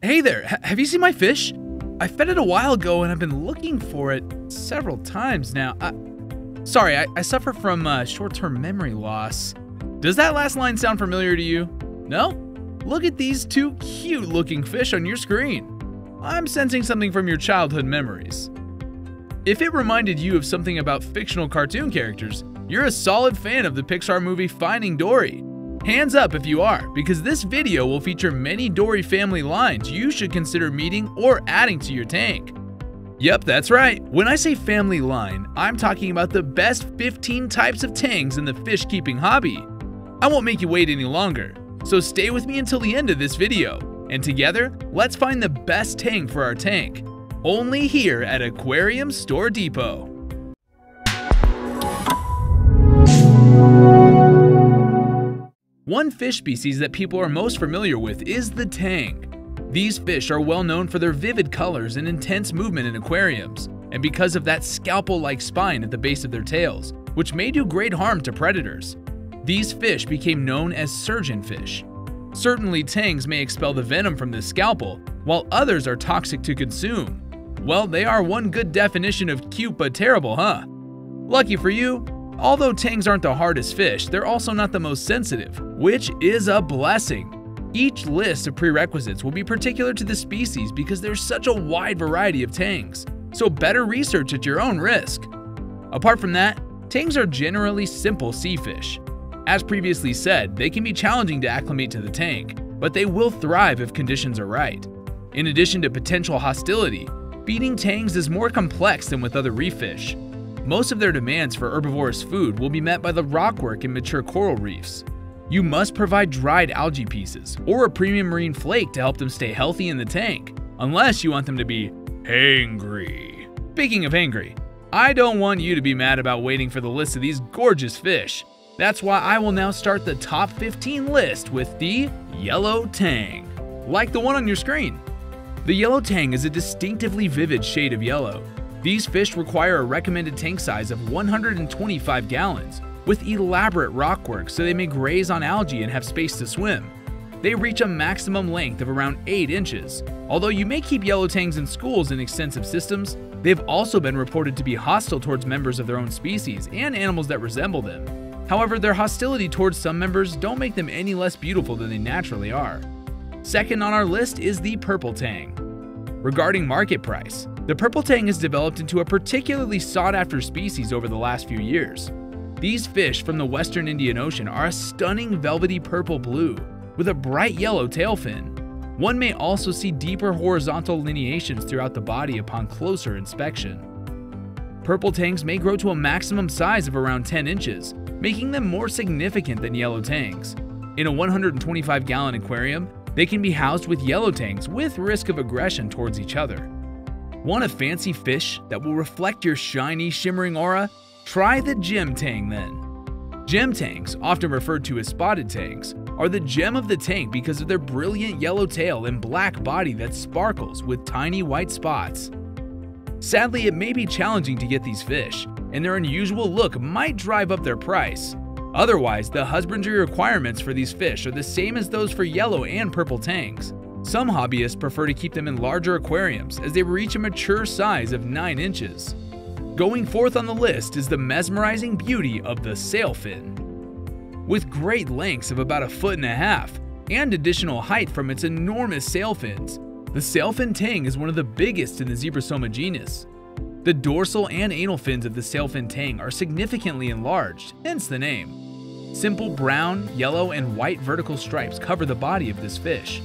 Hey there, H- have you seen my fish? I fed it a while ago and I've been looking for it several times now. I, sorry, I, I suffer from uh, short term memory loss. Does that last line sound familiar to you? No? Look at these two cute looking fish on your screen. I'm sensing something from your childhood memories. If it reminded you of something about fictional cartoon characters, you're a solid fan of the Pixar movie Finding Dory. Hands up if you are, because this video will feature many Dory family lines you should consider meeting or adding to your tank. Yep, that's right. When I say family line, I'm talking about the best 15 types of tangs in the fish keeping hobby. I won't make you wait any longer, so stay with me until the end of this video, and together, let's find the best tang for our tank. Only here at Aquarium Store Depot. One fish species that people are most familiar with is the tang. These fish are well known for their vivid colors and intense movement in aquariums, and because of that scalpel-like spine at the base of their tails, which may do great harm to predators. These fish became known as surgeon fish. Certainly tangs may expel the venom from the scalpel, while others are toxic to consume. Well, they are one good definition of cute but terrible, huh? Lucky for you, Although tangs aren't the hardest fish, they're also not the most sensitive, which is a blessing. Each list of prerequisites will be particular to the species because there's such a wide variety of tangs, so better research at your own risk. Apart from that, tangs are generally simple sea fish. As previously said, they can be challenging to acclimate to the tank, but they will thrive if conditions are right. In addition to potential hostility, feeding tangs is more complex than with other reef fish. Most of their demands for herbivorous food will be met by the rockwork in mature coral reefs. You must provide dried algae pieces or a premium marine flake to help them stay healthy in the tank, unless you want them to be hangry. Speaking of hangry, I don't want you to be mad about waiting for the list of these gorgeous fish. That's why I will now start the top 15 list with the yellow tang, like the one on your screen. The yellow tang is a distinctively vivid shade of yellow these fish require a recommended tank size of 125 gallons, with elaborate rockwork so they may graze on algae and have space to swim. They reach a maximum length of around 8 inches. Although you may keep yellow tangs in schools in extensive systems, they've also been reported to be hostile towards members of their own species and animals that resemble them. However, their hostility towards some members don't make them any less beautiful than they naturally are. Second on our list is the purple tang. Regarding market price, the purple tang has developed into a particularly sought after species over the last few years. These fish from the western Indian Ocean are a stunning velvety purple blue with a bright yellow tail fin. One may also see deeper horizontal lineations throughout the body upon closer inspection. Purple tangs may grow to a maximum size of around 10 inches, making them more significant than yellow tangs. In a 125 gallon aquarium, they can be housed with yellow tangs with risk of aggression towards each other. Want a fancy fish that will reflect your shiny, shimmering aura? Try the gem tang then. Gem tangs, often referred to as spotted tangs, are the gem of the tank because of their brilliant yellow tail and black body that sparkles with tiny white spots. Sadly, it may be challenging to get these fish, and their unusual look might drive up their price. Otherwise, the husbandry requirements for these fish are the same as those for yellow and purple tangs. Some hobbyists prefer to keep them in larger aquariums as they reach a mature size of 9 inches. Going fourth on the list is the mesmerizing beauty of the sailfin. With great lengths of about a foot and a half and additional height from its enormous sail fins, the sailfin tang is one of the biggest in the Zebrasoma genus. The dorsal and anal fins of the sailfin tang are significantly enlarged, hence the name. Simple brown, yellow, and white vertical stripes cover the body of this fish,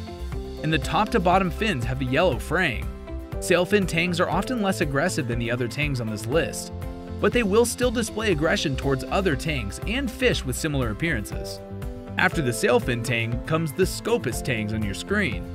and the top to bottom fins have a yellow fraying. Sailfin tangs are often less aggressive than the other tangs on this list, but they will still display aggression towards other tangs and fish with similar appearances. After the sailfin tang comes the Scopas tangs on your screen.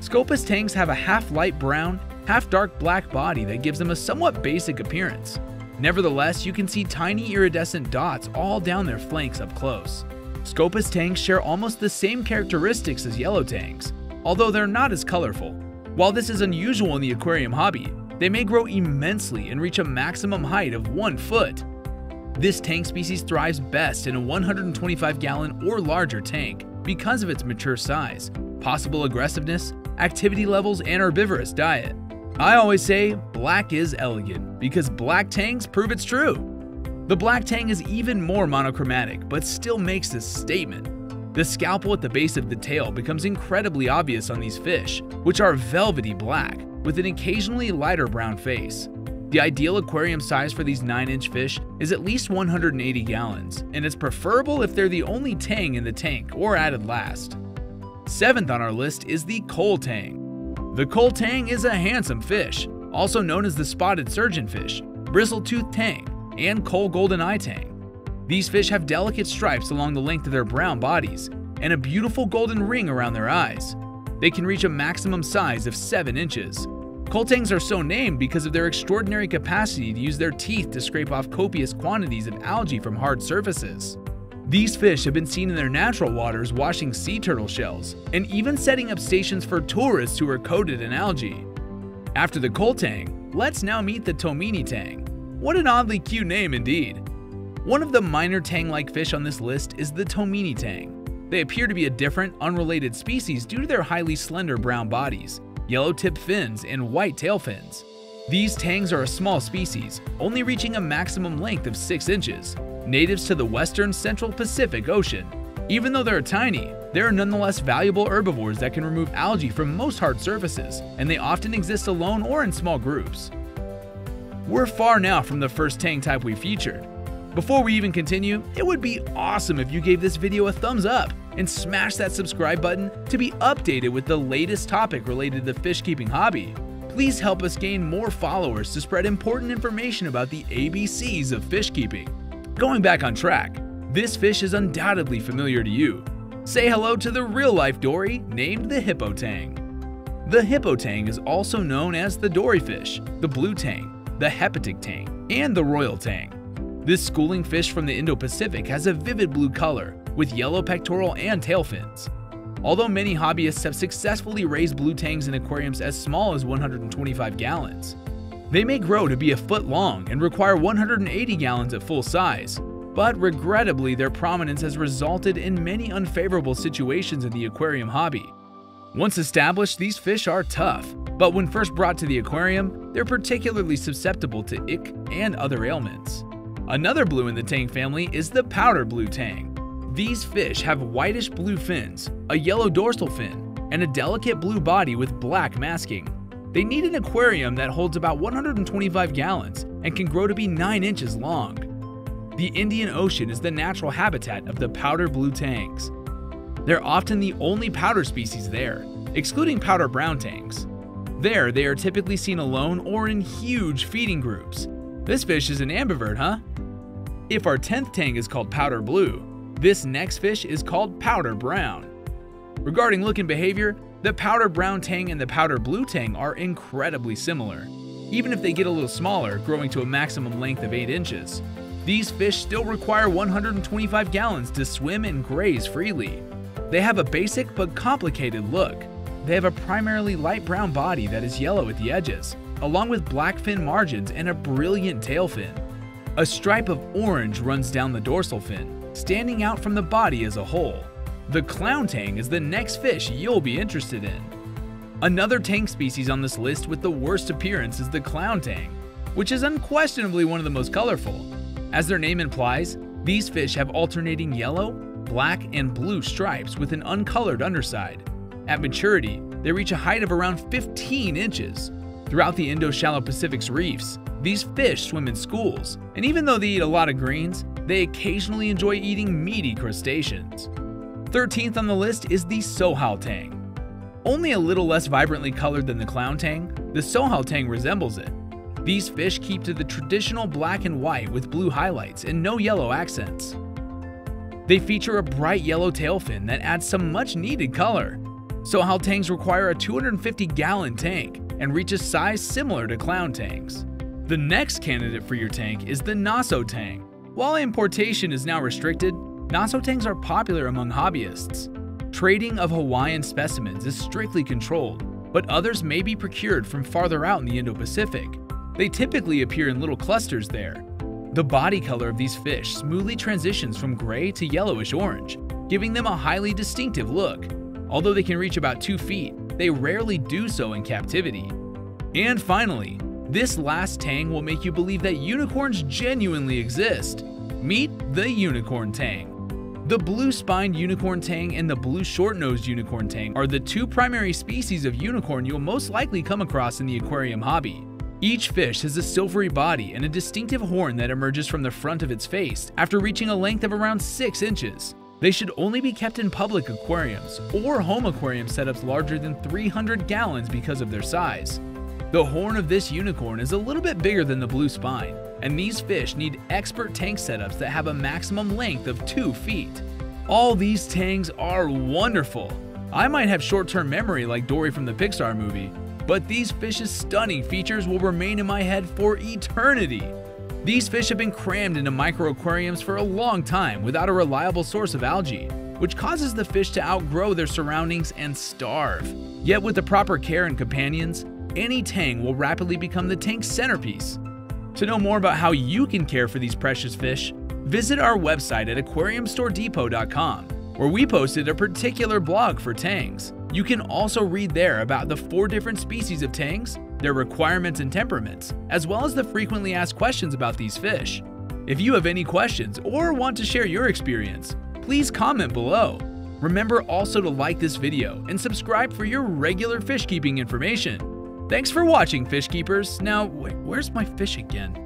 Scopas tangs have a half light brown, half dark black body that gives them a somewhat basic appearance. Nevertheless, you can see tiny iridescent dots all down their flanks up close. Scopas tangs share almost the same characteristics as yellow tangs, although they're not as colorful. While this is unusual in the aquarium hobby, they may grow immensely and reach a maximum height of 1 foot. This tank species thrives best in a 125 gallon or larger tank because of its mature size, possible aggressiveness, activity levels, and herbivorous diet. I always say black is elegant because black tangs prove it's true. The black tang is even more monochromatic, but still makes this statement. The scalpel at the base of the tail becomes incredibly obvious on these fish, which are velvety black, with an occasionally lighter brown face. The ideal aquarium size for these 9-inch fish is at least 180 gallons, and it's preferable if they're the only tang in the tank or added last. Seventh on our list is the Kole tang. The Kole tang is a handsome fish, also known as the spotted surgeonfish, bristle-toothed tang, and Kole golden eye tang. These fish have delicate stripes along the length of their brown bodies and a beautiful golden ring around their eyes. They can reach a maximum size of 7 inches, Kole tangs are so named because of their extraordinary capacity to use their teeth to scrape off copious quantities of algae from hard surfaces. These fish have been seen in their natural waters washing sea turtle shells, and even setting up stations for tourists who are coated in algae. After the Kole tang, let's now meet the Tomini tang. What an oddly cute name indeed. One of the minor tang-like fish on this list is the Tomini tang. They appear to be a different, unrelated species due to their highly slender brown bodies, yellow tip fins, and white tail fins. These tangs are a small species, only reaching a maximum length of 6 inches, natives to the western central Pacific Ocean. Even though they're tiny, they are nonetheless valuable herbivores that can remove algae from most hard surfaces, and they often exist alone or in small groups. We're far now from the first tang type we featured. Before we even continue, it would be awesome if you gave this video a thumbs up and smash that subscribe button to be updated with the latest topic related to the fish keeping hobby. Please help us gain more followers to spread important information about the ABCs of fish keeping. Going back on track, this fish is undoubtedly familiar to you. Say hello to the real-life dory named the hippo tang. The hippo tang is also known as the dory fish, the blue tang, the hepatic tang, and the royal tang. This schooling fish from the Indo-Pacific has a vivid blue color with yellow pectoral and tail fins. Although many hobbyists have successfully raised blue tangs in aquariums as small as 125 gallons, they may grow to be a foot long and require 180 gallons at full size, but regrettably their prominence has resulted in many unfavorable situations in the aquarium hobby. Once established, these fish are tough, but when first brought to the aquarium, they're particularly susceptible to ick and other ailments. Another blue in the tang family is the powder blue tang. These fish have whitish blue fins, a yellow dorsal fin, and a delicate blue body with black masking. They need an aquarium that holds about 125 gallons and can grow to be 9 inches long. The Indian Ocean is the natural habitat of the powder blue tangs. They're often the only powder species there, excluding powder brown tangs. There, they are typically seen alone or in huge feeding groups. This fish is an ambivert, huh? If our 10th tang is called powder blue, this next fish is called powder brown. Regarding look and behavior, the powder brown tang and the powder blue tang are incredibly similar. Even if they get a little smaller, growing to a maximum length of 8 inches, these fish still require 125 gallons to swim and graze freely. They have a basic but complicated look. They have a primarily light brown body that is yellow at the edges, along with black fin margins and a brilliant tail fin. A stripe of orange runs down the dorsal fin, standing out from the body as a whole. The clown tang is the next fish you'll be interested in. Another tang species on this list with the worst appearance is the clown tang, which is unquestionably one of the most colorful. As their name implies, these fish have alternating yellow, black, and blue stripes with an uncolored underside. At maturity, they reach a height of around 15 inches. Throughout the Indo-Shallow Pacific's reefs, these fish swim in schools, and even though they eat a lot of greens, they occasionally enjoy eating meaty crustaceans. 13th on the list is the Sohal tang. Only a little less vibrantly colored than the clown tang, the Sohal tang resembles it. These fish keep to the traditional black and white with blue highlights and no yellow accents. They feature a bright yellow tail fin that adds some much needed color. Sohal tangs require a 250 gallon tank and reach a size similar to clown tangs. The next candidate for your tank is the Naso tang. While importation is now restricted, Naso tangs are popular among hobbyists. Trading of Hawaiian specimens is strictly controlled, but others may be procured from farther out in the Indo-Pacific. They typically appear in little clusters there. The body color of these fish smoothly transitions from gray to yellowish orange, giving them a highly distinctive look. Although they can reach about 2 feet, they rarely do so in captivity. And finally, this last tang will make you believe that unicorns genuinely exist. Meet the unicorn tang. The blue-spined unicorn tang and the blue short-nosed unicorn tang are the two primary species of unicorn you'll most likely come across in the aquarium hobby. Each fish has a silvery body and a distinctive horn that emerges from the front of its face after reaching a length of around 6 inches. They should only be kept in public aquariums or home aquarium setups larger than 300 gallons because of their size. The horn of this unicorn is a little bit bigger than the blue spine, and these fish need expert tank setups that have a maximum length of 2 feet. All these tangs are wonderful. I might have short-term memory like Dory from the Pixar movie, but these fish's stunning features will remain in my head for eternity. These fish have been crammed into micro aquariums for a long time without a reliable source of algae, which causes the fish to outgrow their surroundings and starve. Yet with the proper care and companions, any tang will rapidly become the tank's centerpiece. To know more about how you can care for these precious fish, visit our website at aquariumstoredepot.com, where we posted a particular blog for tangs. You can also read there about the four different species of tangs, their requirements and temperaments, as well as the frequently asked questions about these fish. If you have any questions or want to share your experience, please comment below. Remember also to like this video and subscribe for your regular fish keeping information. Thanks for watching, fish keepers. Now, wait, where's my fish again?